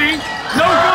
three. No good.